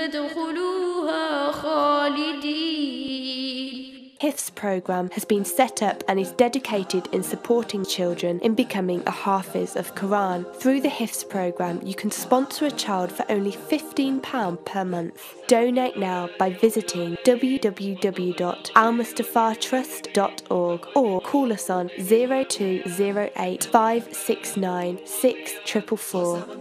فادخلوها Hifz program has been set up and is dedicated in supporting children in becoming a Hafiz of Quran. Through the Hifz program, you can sponsor a child for only £15 per month. Donate now by visiting www.almustafatrust.org or call us on 0208 569 6444.